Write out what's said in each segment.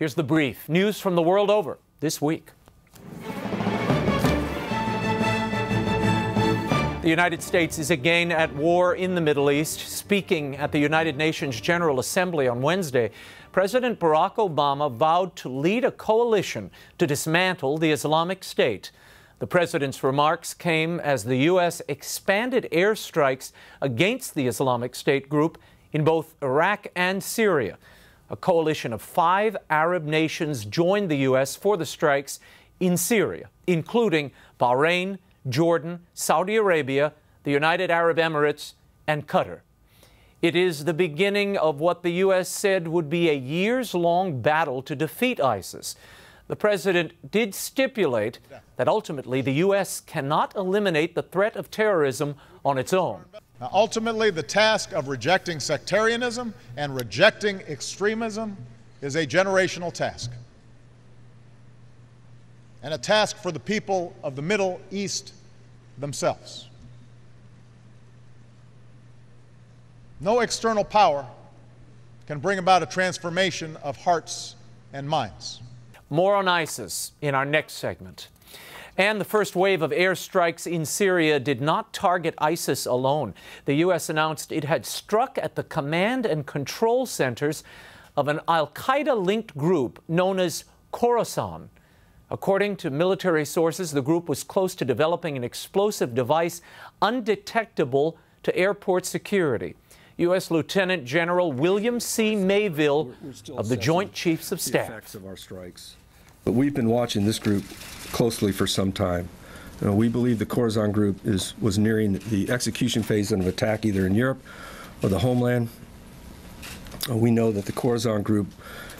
Here's the brief news from the world over this week. The United States is again at war in the Middle East. Speaking at the United Nations General Assembly on Wednesday, President Barack Obama vowed to lead a coalition to dismantle the Islamic State. The president's remarks came as the U.S. expanded airstrikes against the Islamic State group in both Iraq and Syria. A coalition of five Arab nations joined the U.S. for the strikes in Syria, including Bahrain, Jordan, Saudi Arabia, the United Arab Emirates, and Qatar. It is the beginning of what the U.S. said would be a years long battle to defeat ISIS. The president did stipulate that ultimately the U.S. cannot eliminate the threat of terrorism on its own. Now, ultimately, the task of rejecting sectarianism and rejecting extremism is a generational task and a task for the people of the Middle East themselves. No external power can bring about a transformation of hearts and minds. More on ISIS in our next segment. And the first wave of airstrikes in Syria did not target ISIS alone. The U.S. announced it had struck at the command and control centers of an Al Qaeda linked group known as Khorasan. According to military sources, the group was close to developing an explosive device undetectable to airport security. U.S. Lieutenant General William C. Mayville of the Joint Chiefs of Staff. But we've been watching this group closely for some time. Uh, we believe the Khorasan group is, was nearing the execution phase of an attack either in Europe or the homeland. Uh, we know that the Khorasan group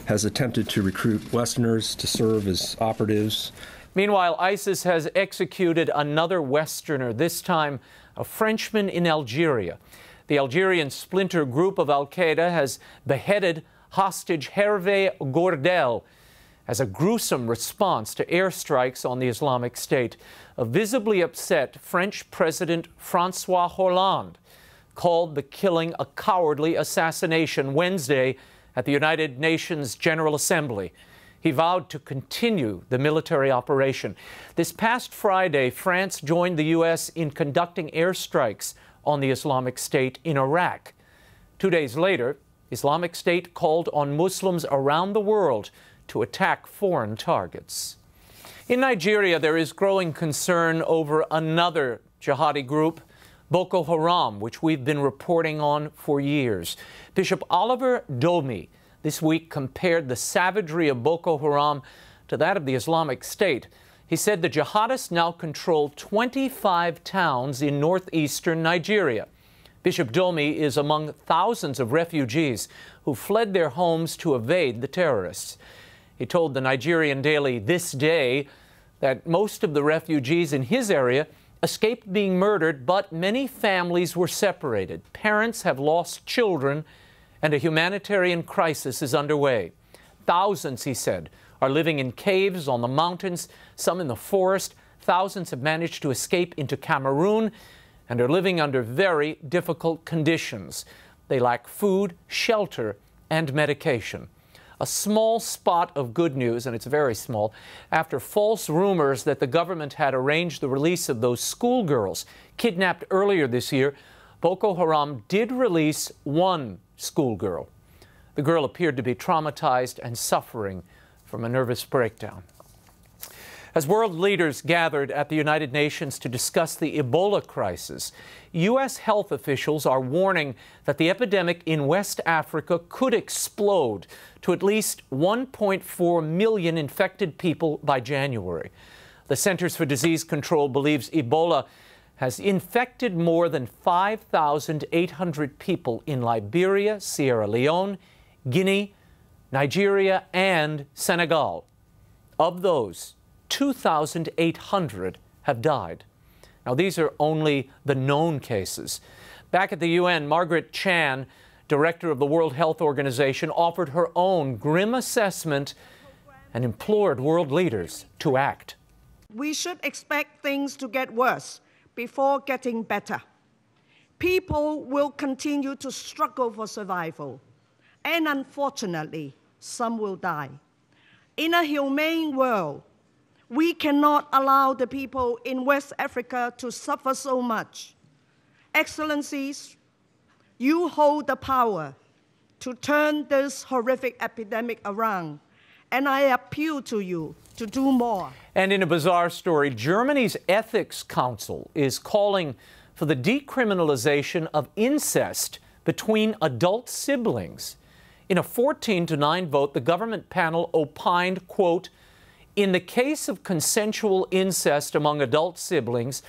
has attempted to recruit Westerners to serve as operatives. Meanwhile, ISIS has executed another Westerner, this time a Frenchman in Algeria. The Algerian splinter group of Al Qaeda has beheaded hostage Hervé Gourdel as a gruesome response to airstrikes on the Islamic State. A visibly upset French President Francois Hollande called the killing a cowardly assassination Wednesday at the United Nations General Assembly. He vowed to continue the military operation. This past Friday, France joined the U.S. in conducting airstrikes on the Islamic State in Iraq. Two days later, Islamic State called on Muslims around the world to attack foreign targets. In Nigeria, there is growing concern over another jihadi group Boko Haram, which we've been reporting on for years. Bishop Oliver Doeme this week compared the savagery of Boko Haram to that of the Islamic State. He said the jihadists now control 25 towns in northeastern Nigeria. Bishop Doeme is among thousands of refugees who fled their homes to evade the terrorists. He told the Nigerian daily This Day that most of the refugees in his area escaped being murdered, but many families were separated. Parents have lost children, and a humanitarian crisis is underway. Thousands, he said, are living in caves on the mountains, some in the forest. Thousands have managed to escape into Cameroon and are living under very difficult conditions. They lack food, shelter, and medication a small spot of good news, and it's very small, after false rumors that the government had arranged the release of those schoolgirls kidnapped earlier this year. Boko Haram did release one schoolgirl. The girl appeared to be traumatized and suffering from a nervous breakdown. As world leaders gathered at the United Nations to discuss the Ebola crisis, U.S. health officials are warning that the epidemic in West Africa could explode to at least 1.4 million infected people by January. The Centers for Disease Control believes Ebola has infected more than 5,800 people in Liberia, Sierra Leone, Guinea, Nigeria, and Senegal. Of those, 2,800 have died. Now, these are only the known cases. Back at the UN, Margaret Chan, director of the World Health Organization, offered her own grim assessment and implored world leaders to act. We should expect things to get worse before getting better. People will continue to struggle for survival, and unfortunately, some will die. In a humane world, we cannot allow the people in West Africa to suffer so much. Excellencies, you hold the power to turn this horrific epidemic around, and I appeal to you to do more. And in a bizarre story, Germany's Ethics Council is calling for the decriminalization of incest between adult siblings. In a 14 to 9 vote, the government panel opined, quote, in the case of consensual incest among adult siblings,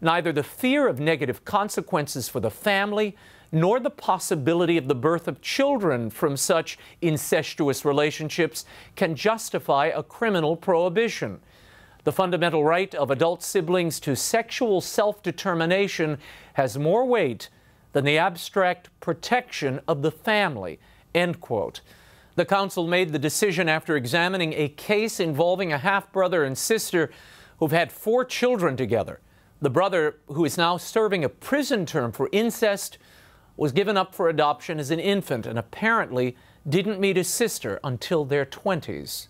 neither the fear of negative consequences for the family nor the possibility of the birth of children from such incestuous relationships can justify a criminal prohibition. The fundamental right of adult siblings to sexual self determination has more weight than the abstract protection of the family. End quote. The council made the decision after examining a case involving a half brother and sister who've had four children together. The brother, who is now serving a prison term for incest, was given up for adoption as an infant and apparently didn't meet his sister until their 20s.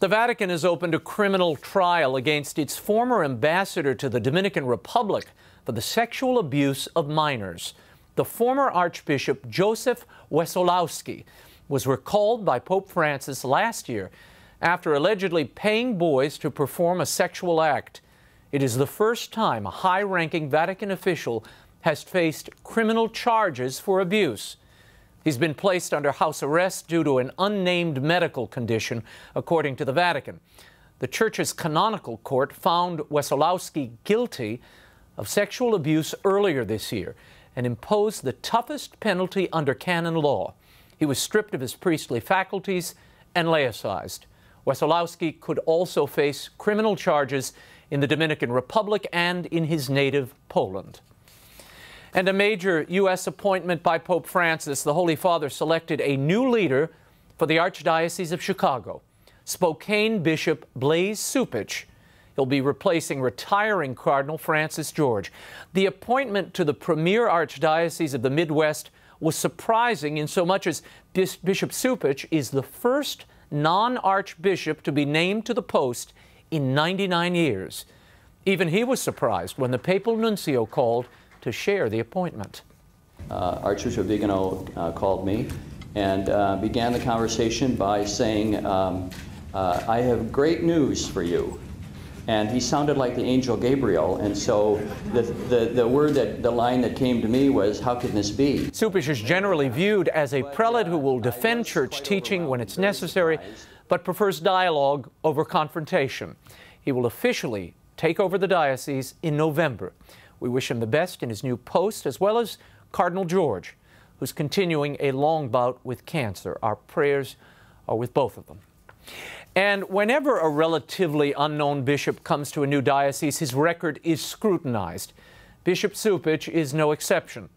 The Vatican has opened a criminal trial against its former ambassador to the Dominican Republic for the sexual abuse of minors. The former Archbishop Joseph Wesolowski was recalled by Pope Francis last year after allegedly paying boys to perform a sexual act. It is the first time a high ranking Vatican official has faced criminal charges for abuse. He's been placed under house arrest due to an unnamed medical condition, according to the Vatican. The Church's canonical court found Wesolowski guilty of sexual abuse earlier this year and imposed the toughest penalty under canon law. He was stripped of his priestly faculties and laicized. Wesolowski could also face criminal charges in the Dominican Republic and in his native Poland. And a major U.S. appointment by Pope Francis, the Holy Father selected a new leader for the Archdiocese of Chicago, Spokane Bishop Blase Cupich. He'll be replacing retiring Cardinal Francis George. The appointment to the premier archdiocese of the Midwest was surprising in so much as Bishop Cupich is the first non archbishop to be named to the post in 99 years. Even he was surprised when the papal nuncio called to share the appointment. Uh, Archbishop Vigano uh, called me and uh, began the conversation by saying, um, uh, I have great news for you and he sounded like the angel Gabriel. And so the, the, the word that the line that came to me was, How can this be? Cupich is generally viewed as a prelate who will defend church teaching when it's necessary, but prefers dialogue over confrontation. He will officially take over the diocese in November. We wish him the best in his new post, as well as Cardinal George, who's continuing a long bout with cancer. Our prayers are with both of them. And whenever a relatively unknown bishop comes to a new diocese, his record is scrutinized. Bishop Cupich is no exception.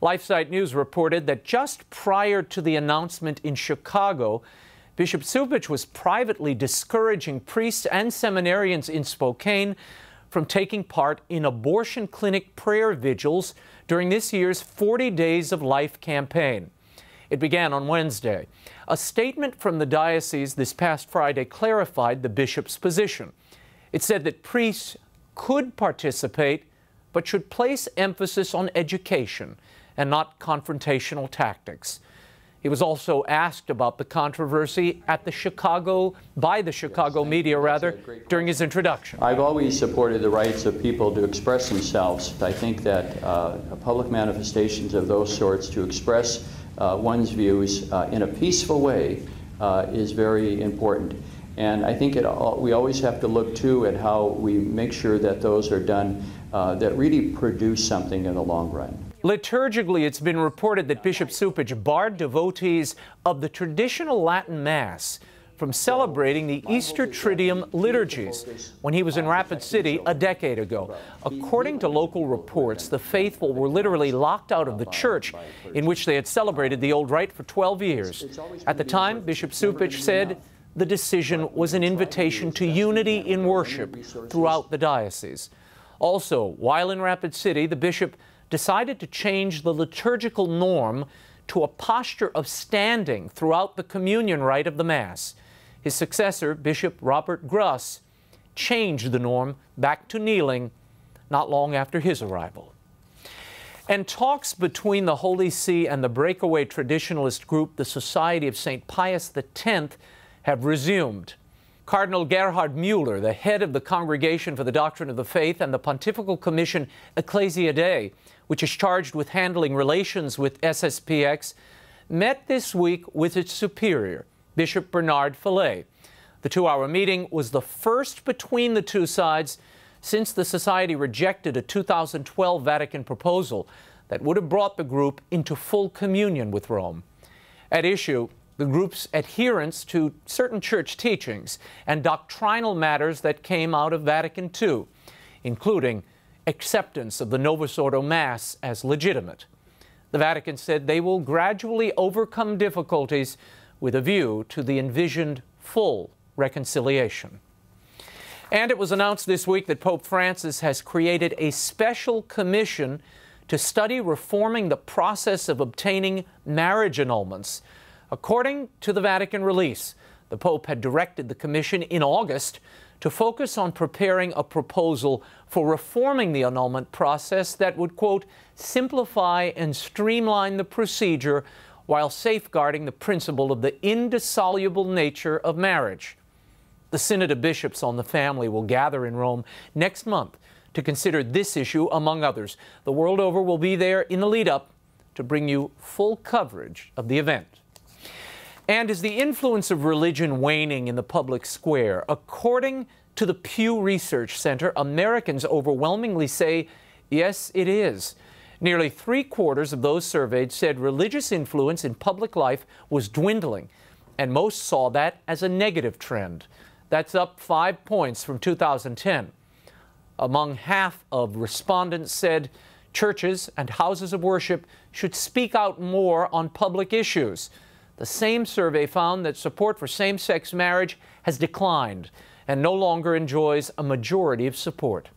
LifeSite News reported that just prior to the announcement in Chicago, Bishop Cupich was privately discouraging priests and seminarians in Spokane from taking part in abortion clinic prayer vigils during this year's 40 Days of Life campaign. It began on Wednesday. A statement from the diocese this past Friday clarified the bishop's position. It said that priests could participate, but should place emphasis on education and not confrontational tactics. He was also asked about the controversy at the Chicago, by the Chicago yes, media rather, during his introduction. I've always supported the rights of people to express themselves. I think that uh, public manifestations of those sorts to express uh, one's views uh, in a peaceful way uh, is very important. And I think it, we always have to look too at how we make sure that those are done uh, that really produce something in the long run. Liturgically, it's been reported that Bishop Cupich barred devotees of the traditional Latin Mass from celebrating the Easter Triduum liturgies when he was in Rapid City a decade ago. According to local reports, the faithful were literally locked out of the church in which they had celebrated the old rite for 12 years. At the time, Bishop Cupich said the decision was an invitation to unity in worship throughout the diocese. Also, while in Rapid City, the bishop decided to change the liturgical norm to a posture of standing throughout the communion rite of the Mass. His successor, Bishop Robert Gruss, changed the norm back to kneeling not long after his arrival. And talks between the Holy See and the breakaway traditionalist group, the Society of St. Pius X, have resumed. Cardinal Gerhard Mueller, the head of the Congregation for the Doctrine of the Faith and the Pontifical Commission Ecclesia Dei, which is charged with handling relations with SSPX, met this week with its superior, Bishop Bernard Fellay. The two hour meeting was the first between the two sides since the Society rejected a 2012 Vatican proposal that would have brought the group into full communion with Rome. At issue, the group's adherence to certain church teachings and doctrinal matters that came out of Vatican II, including acceptance of the Novus Ordo Mass as legitimate. The Vatican said they will gradually overcome difficulties with a view to the envisioned full reconciliation. And it was announced this week that Pope Francis has created a special commission to study reforming the process of obtaining marriage annulments. According to the Vatican release, the Pope had directed the commission in August to focus on preparing a proposal for reforming the annulment process that would, quote, simplify and streamline the procedure while safeguarding the principle of the indissoluble nature of marriage. The Synod of Bishops on the Family will gather in Rome next month to consider this issue, among others. The world over will be there in the lead up to bring you full coverage of the event. And is the influence of religion waning in the public square? According to the Pew Research Center, Americans overwhelmingly say, yes, it is. Nearly three quarters of those surveyed said religious influence in public life was dwindling, and most saw that as a negative trend. That's up five points from 2010. Among half of respondents said churches and houses of worship should speak out more on public issues. The same survey found that support for same sex marriage has declined and no longer enjoys a majority of support.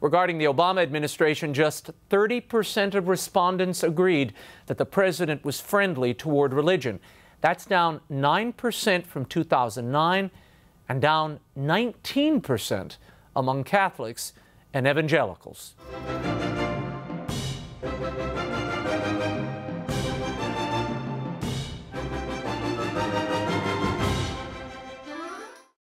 Regarding the Obama administration, just 30% of respondents agreed that the president was friendly toward religion. That's down 9% from 2009 and down 19% among Catholics and evangelicals.